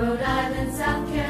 Rhode Island, South Carolina.